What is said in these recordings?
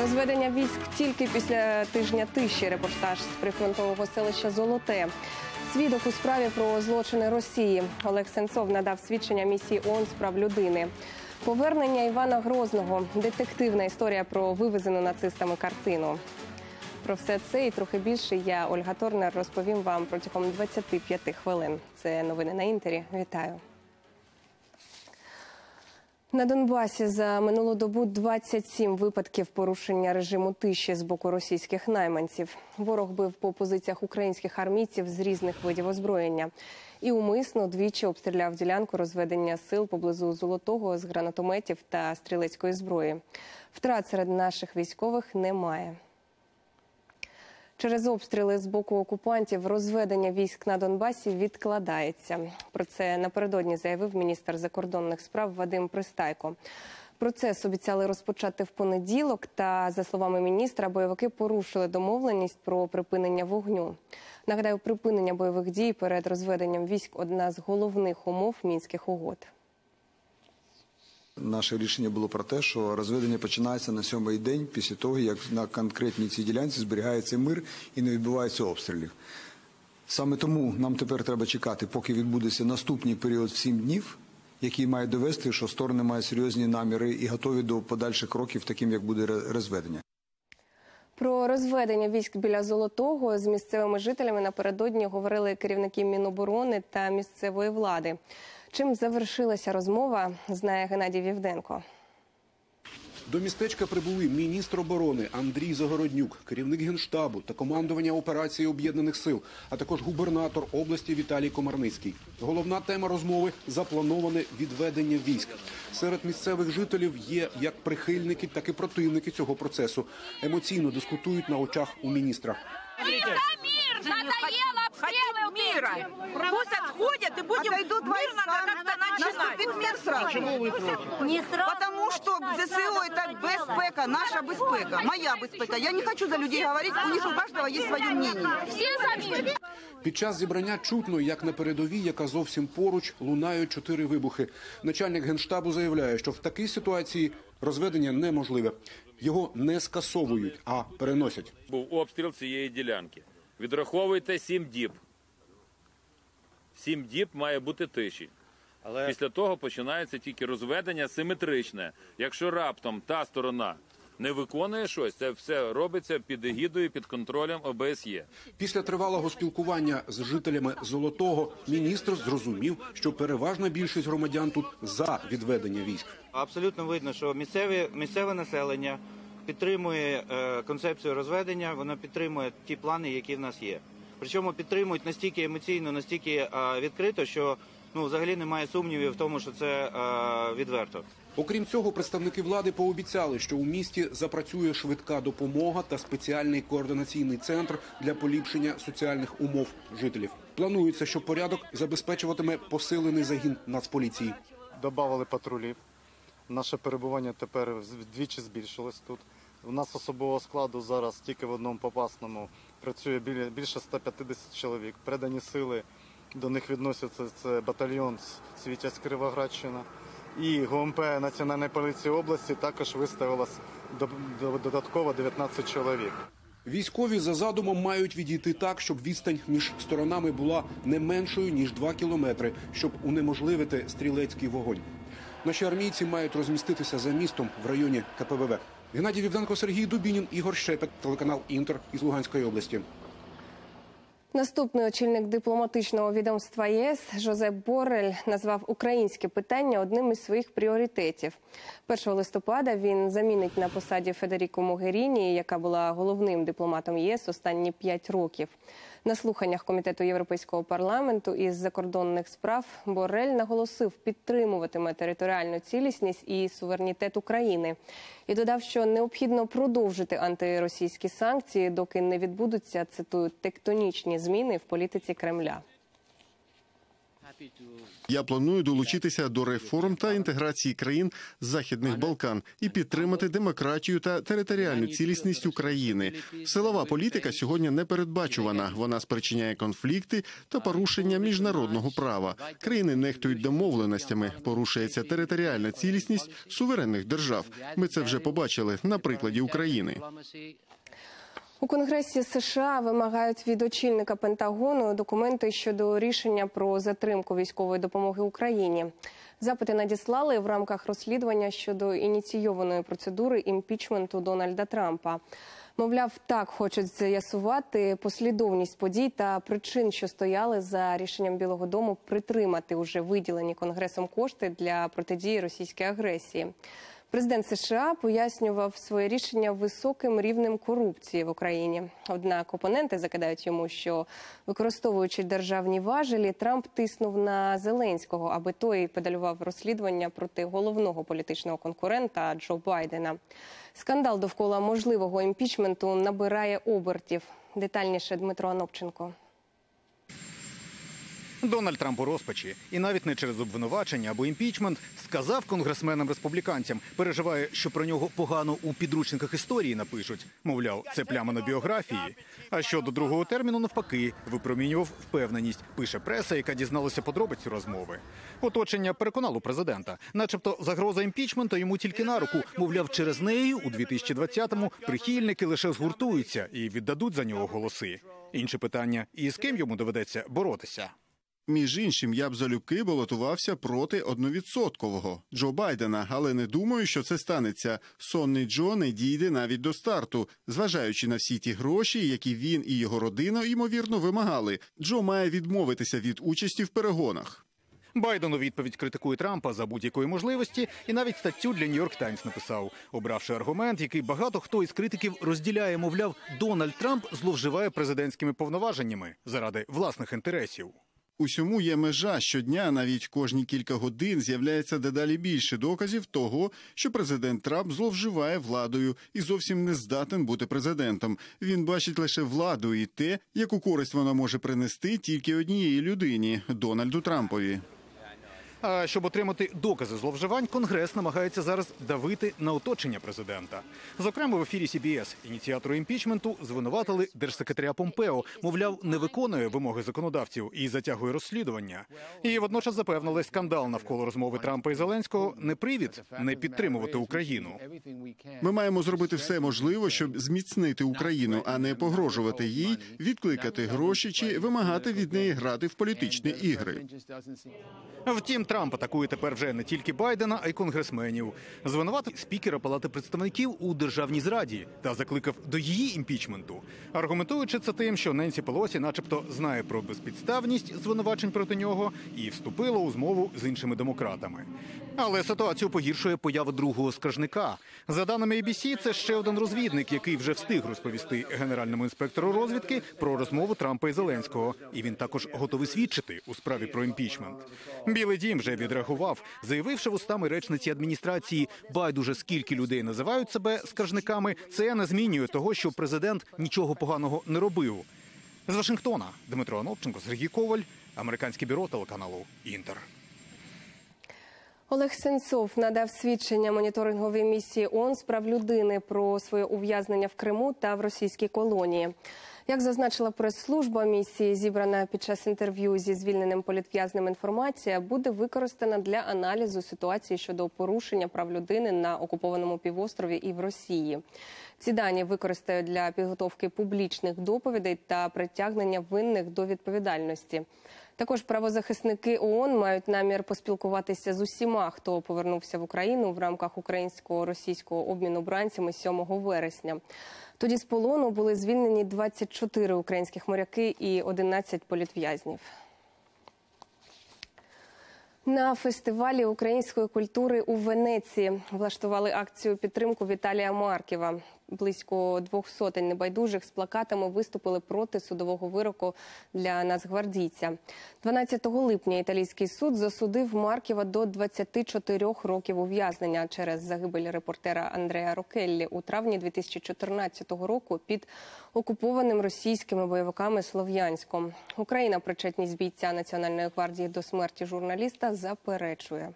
Розведення військ тільки після тижня тиші. Репортаж з прифронтового селища Золоте. Свідок у справі про злочини Росії. Олег Сенцов надав свідчення місії ООН з прав людини. Повернення Івана Грозного. Детективна історія про вивезену нацистами картину. Про все це і трохи більше я, Ольга Торнер, розповім вам протягом 25 хвилин. Це новини на інтері. Вітаю. На Донбасі за минулу добу 27 випадків порушення режиму тиші з боку російських найманців. Ворог бив по позиціях українських армійців з різних видів озброєння і умисно двічі обстріляв ділянку розведення сил поблизу золотого з гранатометів та стрілецької зброї. Втрат серед наших військових немає. Через обстріли з боку окупантів розведення військ на Донбасі відкладається. Про це напередодні заявив міністр закордонних справ Вадим Пристайко. Процес обіцяли розпочати в понеділок. Та за словами міністра, бойовики порушили домовленість про припинення вогню. Нагадаю, припинення бойових дій перед розведенням військ одна з головних умов мінських угод. Наше рішення було про те, що розведення починається на сьомий день після того, як на конкретній цій ділянці зберігається мир і не відбувається обстрілів. Саме тому нам тепер треба чекати, поки відбудеться наступний період в сім днів, який має довести, що сторони мають серйозні наміри і готові до подальших кроків, таким як буде розведення. Про розведення військ біля Золотого з місцевими жителями напередодні говорили керівники Міноборони та місцевої влади. Чим завершилася розмова, знає Геннадій Вівденко. До містечка прибули міністр оборони Андрій Загороднюк, керівник генштабу та командування операції об'єднаних сил, а також губернатор області Віталій Комарницький. Головна тема розмови заплановане відведення військ. Серед місцевих жителів є як прихильники, так і противники цього процесу. Емоційно дискутують на очах у міністра. За мир! Надоело обстрелы мира! Пусть отходят и будем Отойдут мирно как-то начинать. мир сразу. Не сразу. Потому что ЗСУ это безпека, наша безпека, моя безпека. Я не хочу за людей говорить, у них у каждого есть свое мнение. Все за мир! Під час зібрання чутно, як на передовій, яка зовсім поруч, лунають чотири вибухи. Начальник генштабу заявляє, що в такій ситуації розведення неможливе. Його не скасовують, а переносять. був обстріл цієї ділянки. Відраховуйте сім діб. Сім діб має бути тиші. Але Після того починається тільки розведення симетричне. Якщо раптом та сторона не виконує щось, це все робиться під егідою, під контролем ОБСЄ. Після тривалого спілкування з жителями Золотого міністр зрозумів, що переважна більшість громадян тут за відведення військ. абсолютно видно, що місцеві, місцеве населення підтримує е, концепцію розведення, воно підтримує ті плани, які в нас є. Причому підтримують настільки емоційно, настільки е, відкрито, що ну взагалі немає сумнівів в тому, що це е, відверто. Окрім цього, представники влади пообіцяли, що у місті запрацює швидка допомога та спеціальний координаційний центр для поліпшення соціальних умов жителів. Планується, що порядок забезпечуватиме посилений загін Нацполіції. Добавили патрулів. Наше перебування тепер вдвічі збільшилось тут. У нас особового складу зараз тільки в одному попасному працює більше 150 чоловік. Предані сили до них відносяться це батальйон Світязь Кривоградщина. І ГУМП Національної поліції області також виставилось до- до- додатково 19 чоловік. Військові за задумом мають відійти так, щоб відстань між сторонами була не меншою ніж 2 кілометри, щоб унеможливити стрілецький вогонь. Наші армійці мають розміститися за містом в районі КПВВ. Геннадій Вівденко, Сергій Дубінін, Ігор Шепет, телеканал Інтер із Луганської області. Наступний очільник дипломатичного відомства ЄС Жозеп Боррель назвав українське питання одним із своїх пріоритетів. 1 листопада він замінить на посаді Федеріку Могеріні, яка була головним дипломатом ЄС останні п'ять років. На слуханнях комітету Європейського парламенту із закордонних справ Борель наголосив підтримуватиме територіальну цілісність і суверенітет України і додав, що необхідно продовжити антиросійські санкції, доки не відбудуться цитую тектонічні зміни в політиці Кремля. Я планую долучитися до реформ та інтеграції країн Західних Балкан і підтримати демократію та територіальну цілісність України. Силова політика сьогодні не передбачувана. Вона спричиняє конфлікти та порушення міжнародного права. Країни нехтують домовленостями. Порушується територіальна цілісність суверенних держав. Ми це вже побачили на прикладі України. У Конгресі США вимагають від очільника Пентагону документи щодо рішення про затримку військової допомоги Україні. Запити надіслали в рамках розслідування щодо ініційованої процедури імпічменту Дональда Трампа. Мовляв, так хочуть з'ясувати послідовність подій та причин, що стояли за рішенням Білого Дому притримати уже виділені конгресом кошти для протидії російській агресії. Президент США пояснював своє рішення високим рівнем корупції в Україні. Однак опоненти закидають йому, що використовуючи державні важелі, Трамп тиснув на Зеленського, аби той педалював розслідування проти головного політичного конкурента Джо Байдена. Скандал довкола можливого імпічменту набирає обертів. Детальніше Дмитро Анопченко. Дональд Трамп у розпачі, і навіть не через обвинувачення або імпічмент сказав конгресменам республіканцям, переживає, що про нього погано у підручниках історії напишуть. Мовляв, це пляма на біографії. А щодо другого терміну, навпаки, випромінював впевненість. Пише преса, яка дізналася подробиці розмови. Оточення переконало президента, начебто загроза імпічменту йому тільки на руку. Мовляв, через неї у 2020-му прихильники лише згуртуються і віддадуть за нього голоси. Інше питання: і з ким йому доведеться боротися? Між іншим, я б залюбки балотувався проти одновідсоткового Джо Байдена, але не думаю, що це станеться. Сонний Джо не дійде навіть до старту, зважаючи на всі ті гроші, які він і його родина ймовірно вимагали. Джо має відмовитися від участі в перегонах. Байден у відповідь критикує Трампа за будь-якої можливості, і навіть статтю для Нью-Йорк Таймс написав, обравши аргумент, який багато хто із критиків розділяє, мовляв, Дональд Трамп зловживає президентськими повноваженнями заради власних інтересів. Усьому є межа щодня, навіть кожні кілька годин з'являється дедалі більше доказів того, що президент Трамп зловживає владою і зовсім не здатен бути президентом. Він бачить лише владу і те, яку користь вона може принести тільки однієї людині Дональду Трампові. А щоб отримати докази зловживань, конгрес намагається зараз давити на оточення президента. Зокрема, в ефірі CBS ініціатори імпічменту звинуватили держсекретаря Помпео, мовляв, не виконує вимоги законодавців і затягує розслідування. І водночас запевнили, скандал навколо розмови Трампа і Зеленського не привід не підтримувати Україну. Ми маємо зробити все можливе, щоб зміцнити Україну, а не погрожувати їй, відкликати гроші чи вимагати від неї грати в політичні ігри. Втім, Трамп атакує тепер вже не тільки Байдена, а й конгресменів. Звинуватив спікера Палати представників у державній зраді та закликав до її імпічменту, аргументуючи це тим, що Ненсі Пелосі, начебто, знає про безпідставність звинувачень проти нього і вступила у змову з іншими демократами. Але ситуацію погіршує поява другого скаржника. За даними ABC, це ще один розвідник, який вже встиг розповісти генеральному інспектору розвідки про розмову Трампа і Зеленського. І він також готовий свідчити у справі про імпічмент. Білий дім вже відреагував, заявивши вустами речниці адміністрації, байдуже скільки людей називають себе скаржниками. Це не змінює того, що президент нічого поганого не робив. З Вашингтона Дмитро Анопченко, Сергій Коваль, американське бюро телеканалу Інтер. Олег Сенцов надав свідчення моніторинговій місії ООН з прав людини про своє ув'язнення в Криму та в російській колонії. Як зазначила прес-служба місії, зібрана під час інтерв'ю зі звільненим політв'язним інформація, буде використана для аналізу ситуації щодо порушення прав людини на окупованому півострові і в Росії. Ці дані використають для підготовки публічних доповідей та притягнення винних до відповідальності. Також правозахисники ООН мають намір поспілкуватися з усіма, хто повернувся в Україну в рамках українсько-російського обміну бранцями 7 вересня. Тоді з полону були звільнені 24 українських моряки і 11 політв'язнів. На фестивалі української культури у Венеції влаштували акцію підтримку Віталія Марківа. Близько двох сотень небайдужих з плакатами виступили проти судового вироку для нацгвардійця. 12 липня італійський суд засудив Марківа до 24 років ув'язнення через загибель репортера Андреа Рокеллі у травні 2014 року під окупованим російськими бойовиками Слов'янськом. Україна причетність бійця Національної гвардії до смерті журналіста заперечує.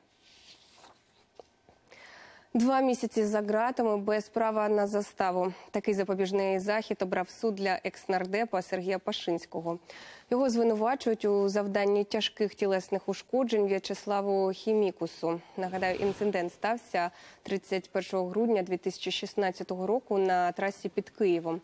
Два місяці за ґратами без права на заставу. Такий запобіжний захід обрав суд для екснардепа Сергія Пашинського. Його звинувачують у завданні тяжких тілесних ушкоджень В'ячеславу Хімікусу. Нагадаю, інцидент стався 31 грудня 2016 року на трасі під Києвом.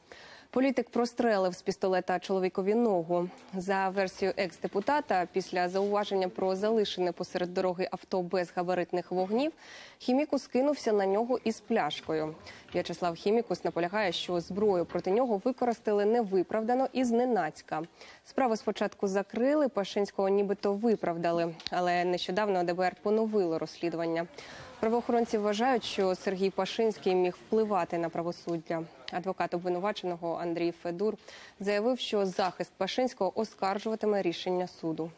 Політик прострелив з пістолета чоловікові ногу. За версією екс-депутата, після зауваження про залишене посеред дороги авто без габаритних вогнів, Хімікус кинувся на нього із пляшкою. В'ячеслав Хімікус наполягає, що зброю проти нього використали невиправдано і зненацька. Справу спочатку закрили, Пашинського нібито виправдали, але нещодавно ДБР поновило розслідування. Правоохоронці вважають, що Сергій Пашинський міг впливати на правосуддя. Адвокат обвинуваченого Андрій Федур заявив, що захист Пашинського оскаржуватиме рішення суду.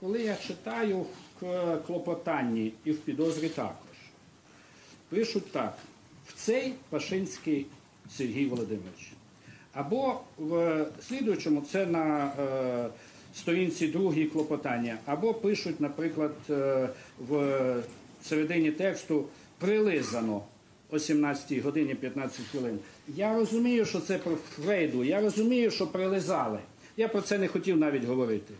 Коли я читаю в клопотанні і в підозрі також, пишуть так: в цей Пашинський Сергій Володимирович. Або в слідуючому це на е, сторінці другій клопотання, або пишуть, наприклад, е, в середині тексту прилизано о 17 годині 15 хвилин. Я розумію, що це про Фрейду, я розумію, що прилизали. Я про це не хотів навіть говорити.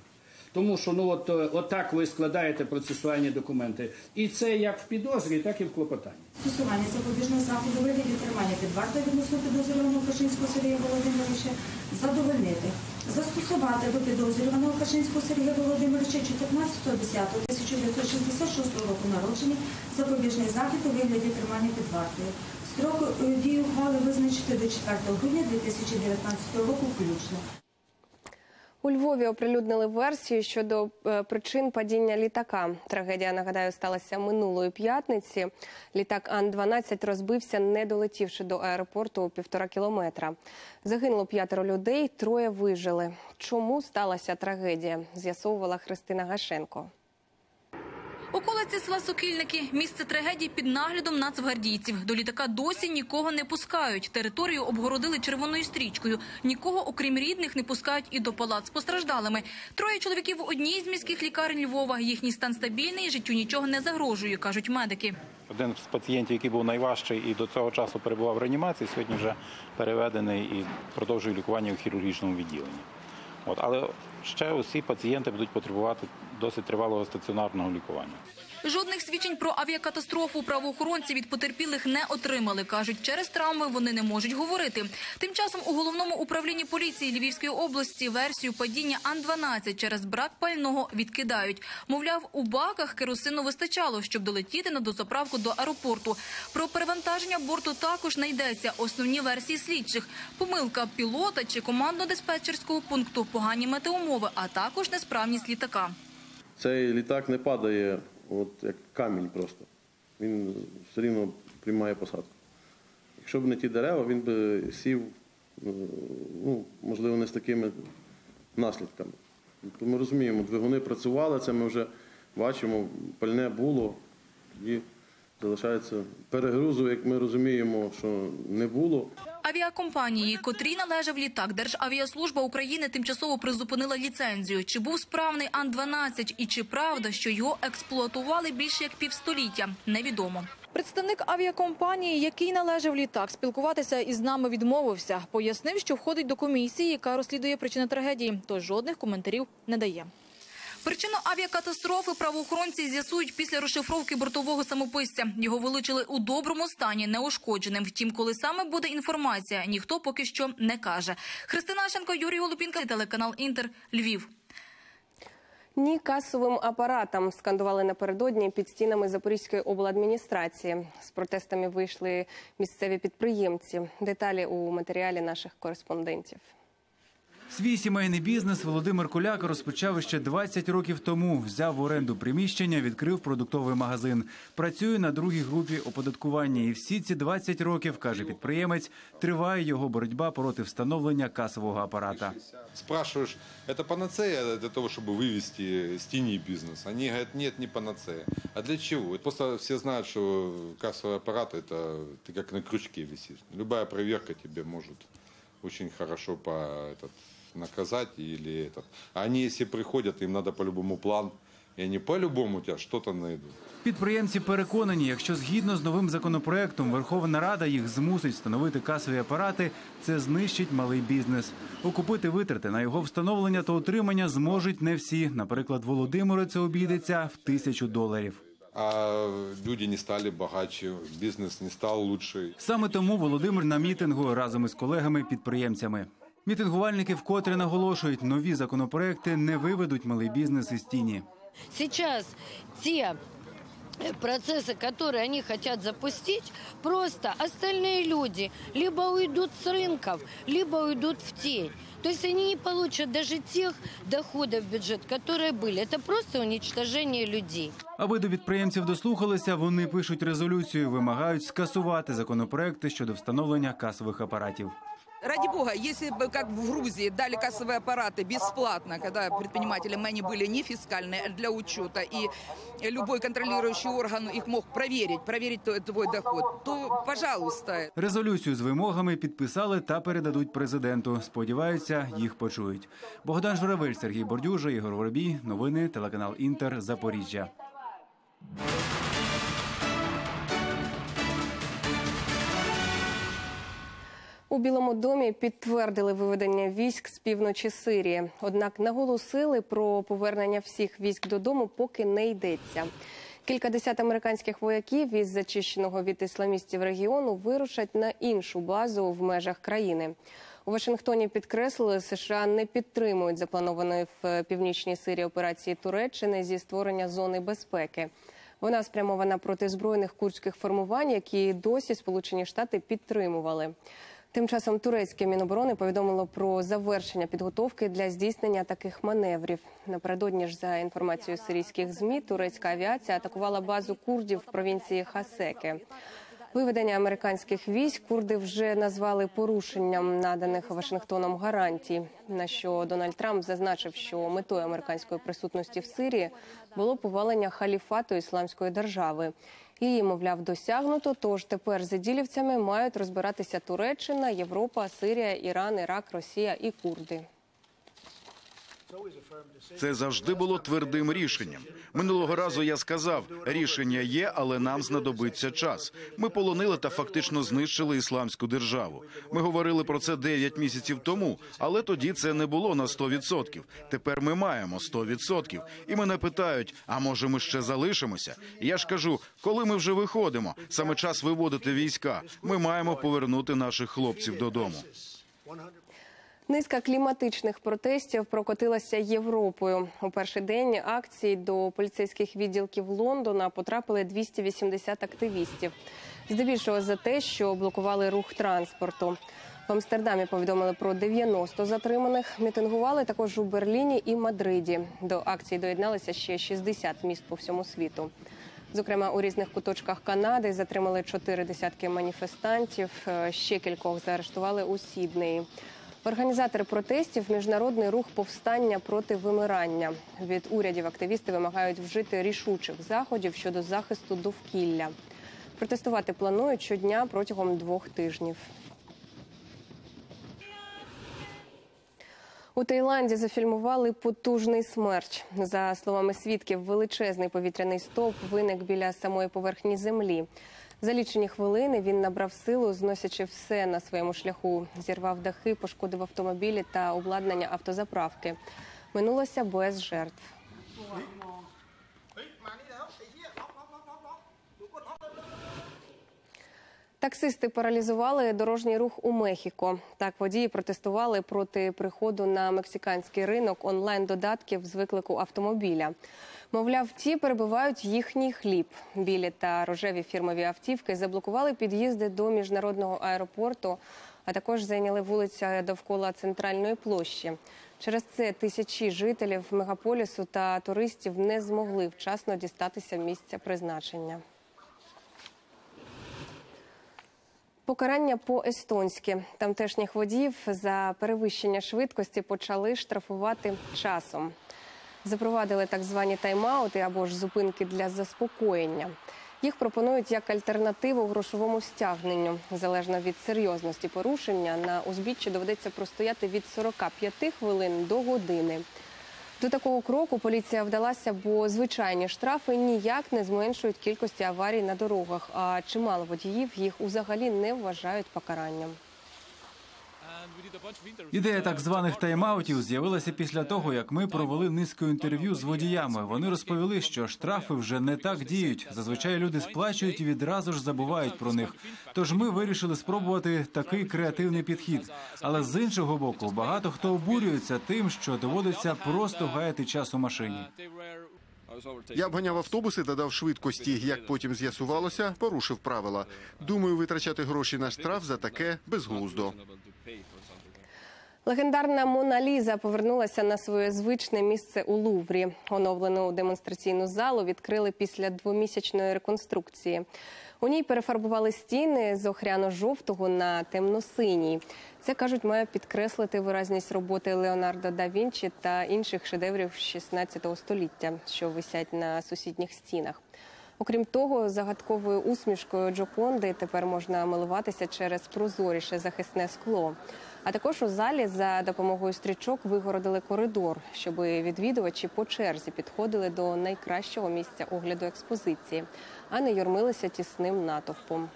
Тому що ну от, е, от так ви складаєте процесуальні документи. І це як в підозрі, так і в клопотанні. Стосування запобіжного заходу вигляді тримання під вартою відносно підозрюваного Кашинського Сергія Володимировича задовольнити. Застосувати до підозрюваного Кашинського Сергія Володимировича 14.10.1966 року народження запобіжний захід у вигляді тримання під вартою. Строк е, дії ухвали визначити до 4 грудня 2019 року включно. У Львові оприлюднили версію щодо е, причин падіння літака. Трагедія, нагадаю, сталася минулої п'ятниці. Літак Ан-12 розбився, не долетівши до аеропорту у півтора кілометра. Загинуло п'ятеро людей, троє вижили. Чому сталася трагедія? З'ясовувала Христина Гашенко. Околиці села Сокільники – місце трагедії під наглядом нацгвардійців. До літака досі нікого не пускають. Територію обгородили червоною стрічкою. Нікого, окрім рідних, не пускають і до палат з постраждалими. Троє чоловіків в одній з міських лікарень Львова. Їхній стан стабільний, життю нічого не загрожує, кажуть медики. Один з пацієнтів, який був найважчий і до цього часу перебував в реанімації, сьогодні вже переведений і продовжує лікування у хірургічному відділенні. От, але ще усі пацієнти будуть потребувати досить тривалого стаціонарного лікування. Жодних свідчень про авіакатастрофу правоохоронці від потерпілих не отримали. Кажуть, через травми вони не можуть говорити. Тим часом у головному управлінні поліції Львівської області версію падіння Ан-12 через брак пального відкидають. Мовляв, у баках керосину вистачало, щоб долетіти на дозаправку до аеропорту. Про перевантаження борту також не йдеться. Основні версії слідчих – помилка пілота чи командно-диспетчерського пункту, погані метеумови, а також несправність літака. Цей літак не падає от як камінь просто. Він все рівно приймає посадку. Якщо б не ті дерева, він би сів, ну, можливо, не з такими наслідками. То ми розуміємо, двигуни працювали, це ми вже бачимо, пальне було, тоді залишається перегрузу, як ми розуміємо, що не було. Авіакомпанії, котрій належав літак, Державіаслужба України тимчасово призупинила ліцензію. Чи був справний Ан-12 і чи правда, що його експлуатували більше як півстоліття, невідомо. Представник авіакомпанії, який належав літак, спілкуватися із нами відмовився. Пояснив, що входить до комісії, яка розслідує причини трагедії, тож жодних коментарів не дає. Причину авіакатастрофи правоохоронці з'ясують після розшифровки бортового самописця. Його вилучили у доброму стані, неушкодженим. Втім, коли саме буде інформація, ніхто поки що не каже. Христина Шенко, Юрій Голубінка, телеканал Інтер, Львів. Ні касовим апаратам скандували напередодні під стінами Запорізької обладміністрації. З протестами вийшли місцеві підприємці. Деталі у матеріалі наших кореспондентів. Свій сімейний бізнес Володимир Куляк розпочав ще 20 років тому. Взяв в оренду приміщення, відкрив продуктовий магазин. Працює на другій групі оподаткування. І всі ці 20 років, каже підприємець, триває його боротьба проти встановлення касового апарата. Спрашиваешь, это панацея для того, чтобы вывести с тени бизнес? Они говорят, нет, не панацея. А для чего? Просто все знают, что кассовый аппарат это ты как на крючке висишь. Любая проверка тебе может очень хорошо по этот, наказать или этот. А они если приходят, им надо по-любому план, и они по-любому тебя что-то найдут. Підприємці переконані, якщо згідно з новим законопроектом Верховна Рада їх змусить встановити касові апарати, це знищить малий бізнес. Окупити витрати на його встановлення та утримання зможуть не всі. Наприклад, Володимиру це обійдеться в тисячу доларів. А люди не стали богаче, бизнес не стал лучше. Саме тому Володимир на мітингу разом із колегами-підприємцями. Мітингувальники вкотре наголошують, нові законопроекти не виведуть малий бізнес із тіні. Сейчас те э, процессы, которые они хотят запустить, просто остальные люди либо уйдут с рынков, либо уйдут в тень. То есть они не получат даже тех доходов в бюджет, которые были. Это просто уничтожение людей. Аби до підприємців дослухалися, вони пишуть резолюцію, вимагають скасувати законопроекти щодо встановлення касових апаратів. Ради бога, если бы как в Грузии дали кассовые аппараты бесплатно, когда предпринимателям они были не фискальные, а для учета, и любой контролирующий орган их мог проверить, проверить твой- твой доход, то пожалуйста. Резолюцію з вимогами підписали та передадуть президенту. Сподіваються, їх почують. Богдан Журавель, Сергій Бордюжа, Ігор Воробій. Новини телеканал Інтер. Запоріжжя. У Білому домі підтвердили виведення військ з півночі Сирії. Однак наголосили про повернення всіх військ додому, поки не йдеться. Кількадесят американських вояків із зачищеного від ісламістів регіону вирушать на іншу базу в межах країни. У Вашингтоні підкреслили, США не підтримують запланованої в північній Сирії операції Туреччини зі створення зони безпеки. Вона спрямована проти збройних курдських формувань, які досі Сполучені Штати підтримували. Тим часом турецьке міноборони повідомило про завершення підготовки для здійснення таких маневрів. Напередодні ж за інформацією сирійських змі, турецька авіація атакувала базу курдів в провінції Хасеке. Виведення американських військ курди вже назвали порушенням наданих Вашингтоном гарантій. На що Дональд Трамп зазначив, що метою американської присутності в Сирії було повалення халіфату ісламської держави. Її, мовляв, досягнуто. Тож тепер з іділівцями мають розбиратися Туреччина, Європа, Сирія, Іран, Ірак, Росія і Курди. Це завжди було твердим рішенням. Минулого разу я сказав, рішення є, але нам знадобиться час. Ми полонили та фактично знищили ісламську державу. Ми говорили про це 9 місяців тому, але тоді це не було на 100%. Тепер ми маємо 100%. І мене питають: а може ми ще залишимося? Я ж кажу, коли ми вже виходимо, саме час виводити війська. Ми маємо повернути наших хлопців додому. Низка кліматичних протестів прокотилася Європою. У перший день акцій до поліцейських відділків Лондона потрапили 280 активістів. Здебільшого за те, що блокували рух транспорту. В Амстердамі повідомили про 90 затриманих. Мітингували також у Берліні і Мадриді. До акції доєдналися ще 60 міст по всьому світу. Зокрема, у різних куточках Канади затримали чотири десятки маніфестантів. Е, Ще кількох заарештували у Сіднеї. Організатори протестів міжнародний рух повстання проти вимирання. Від урядів активісти вимагають вжити рішучих заходів щодо захисту довкілля. Протестувати планують щодня протягом двох тижнів. У Таїланді зафільмували потужний смерч. За словами свідків, величезний повітряний стовп виник біля самої поверхні землі. За лічені хвилини він набрав силу, зносячи все на своєму шляху. Зірвав дахи, пошкодив автомобілі та обладнання автозаправки. Минулося без жертв. Таксисти паралізували дорожній рух у Мехіко. Так водії протестували проти приходу на мексиканський ринок онлайн-додатків з виклику автомобіля. Мовляв, ті перебивають їхній хліб. Білі та рожеві фірмові автівки заблокували під'їзди до міжнародного аеропорту. а також зайняли вулицю довкола центральної площі. Через це тисячі жителів мегаполісу та туристів не змогли вчасно дістатися місця призначення. Покарання по-естонськи. Тамтешніх водіїв за перевищення швидкості почали штрафувати часом. Запровадили так звані тайм-аути або ж зупинки для заспокоєння. Їх пропонують як альтернативу грошовому стягненню. Залежно від серйозності порушення, на узбіччі доведеться простояти від 45 хвилин до години. До такого кроку поліція вдалася, бо звичайні штрафи ніяк не зменшують кількості аварій на дорогах. А чимало водіїв їх узагалі не вважають покаранням. Ідея так званих тайм-аутів з'явилася після того, як ми провели низку інтерв'ю з водіями. Вони розповіли, що штрафи вже не так діють. Зазвичай люди сплачують і відразу ж забувають про них. Тож ми вирішили спробувати такий креативний підхід. Але з іншого боку, багато хто обурюється тим, що доводиться просто гаяти час у машині. Я обганяв автобуси та дав швидкості. Як потім з'ясувалося, порушив правила. Думаю, витрачати гроші на штраф за таке безглуздо. Легендарна Мона Ліза повернулася на своє звичне місце у Луврі. Оновлену демонстраційну залу відкрили після двомісячної реконструкції. У ній перефарбували стіни з охряно-жовтого на темно-синій. Це кажуть, має підкреслити виразність роботи Леонардо да Вінчі та інших шедеврів 16 століття, що висять на сусідніх стінах. Окрім того, загадковою усмішкою Джоконди тепер можна милуватися через прозоріше захисне скло. А також у залі за допомогою стрічок вигородили коридор, щоб відвідувачі по черзі підходили до найкращого місця огляду експозиції, а не юрмилися тісним натовпом.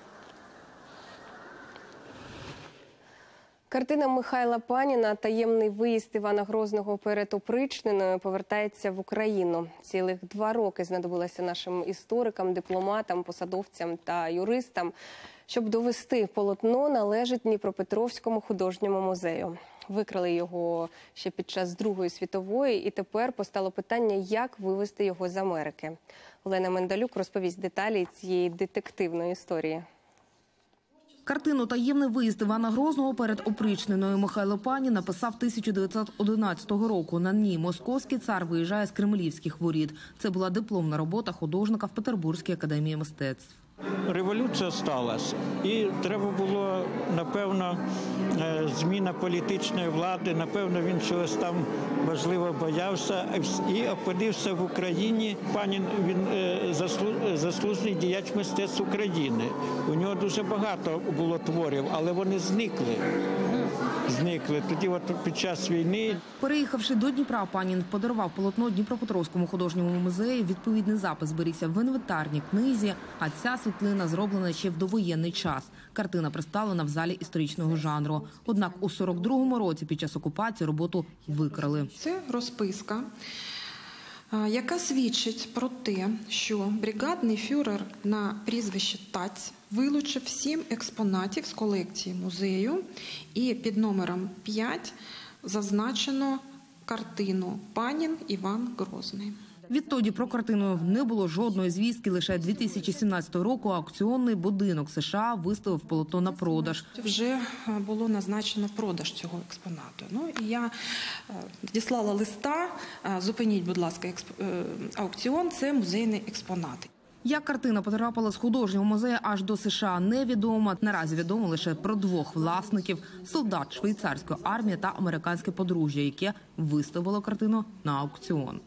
Картина Михайла Паніна Таємний виїзд Івана Грозного перед опричненою повертається в Україну. Цілих два роки знадобилося нашим історикам, дипломатам, посадовцям та юристам, щоб довести полотно належить Дніпропетровському художньому музею. Викрали його ще під час Другої світової, і тепер постало питання, як вивезти його з Америки. Олена Мендалюк розповість деталі цієї детективної історії. Картину «Таємний виїзд Івана Грозного перед опричненою Михайло Пані написав 1911 року. На ній московський цар виїжджає з кремлівських воріт. Це була дипломна робота художника в Петербурзькій академії мистецтв. Революція сталася, і треба було напевно е, зміна політичної влади. Напевно, він чогось там важливо боявся і опинився в Україні. Панін він е, заслужений діяч мистецтв України. У нього дуже багато було творів, але вони зникли. Зникли тоді, от під час війни. Переїхавши до Дніпра, Панін подарував полотно Дніпропетровському художньому музею. Відповідний запис зберігся в інвентарній книзі. А ця світлина зроблена ще в довоєнний час. Картина представлена в залі історичного жанру. Однак у 42-му році під час окупації роботу викрали. Це розписка, яка свідчить про те, що бригадний фюрер на прізвище Таць вилучив сім експонатів з колекції музею, і під номером 5 зазначено картину Панін Іван Грозний. Відтоді про картину не було жодної звістки. Лише 2017 року аукціонний будинок США виставив полотно на продаж. Вже було назначено продаж цього експонату. Ну і я е, діслала листа. е, Зупиніть, будь ласка, е, аукціон. Це музейний експонат. Як картина потрапила з художнього музею аж до США, невідомо. Наразі відомо лише про двох власників: солдат швейцарської армії та американське подружжя, яке виставило картину на аукціон.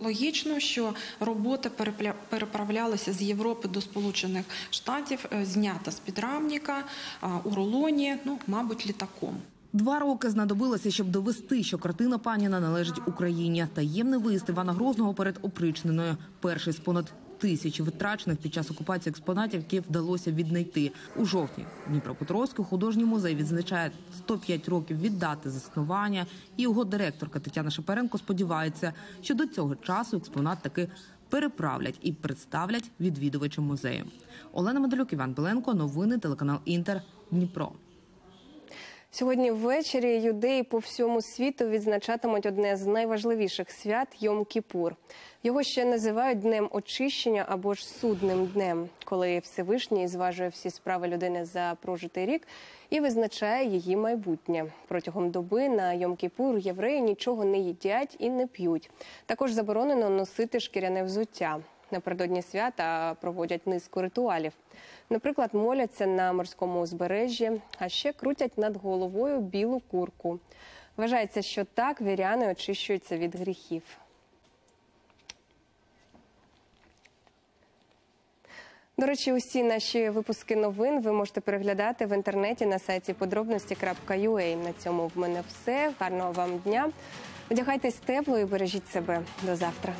Логічно, що робота перепля- переправлялася з Європи до Сполучених Штатів, е, знята з підрамника у рулоні, ну, мабуть, літаком. Два роки знадобилося, щоб довести, що картина паніна належить Україні. Таємний виїзд Івана Грозного перед опричненою. Перший з понад тисячі витрачених під час окупації експонатів, які вдалося віднайти у жовтні. Дніпропетровський художній музей відзначає 105 років від дати заснування. І його директорка Тетяна Шаперенко сподівається, що до цього часу експонат таки переправлять і представлять відвідувачам музею. Олена Медалюк, Іван Беленко, новини телеканал Інтер, Дніпро. Сьогодні ввечері юдеї по всьому світу відзначатимуть одне з найважливіших свят Йом-Кіпур. Його ще називають днем очищення або ж судним днем, коли Всевишній зважує всі справи людини за прожитий рік і визначає її майбутнє. Протягом доби на Йом-Кіпур євреї нічого не їдять і не п'ють. Також заборонено носити шкіряне взуття. Напередодні свята проводять низку ритуалів. Наприклад, моляться на морському узбережжі, а ще крутять над головою білу курку. Вважається, що так віряни очищуються від гріхів. До речі, усі наші випуски новин ви можете переглядати в інтернеті на сайті подробності.ua. На цьому в мене все. Гарного вам дня. Одягайтесь тепло і бережіть себе. До завтра.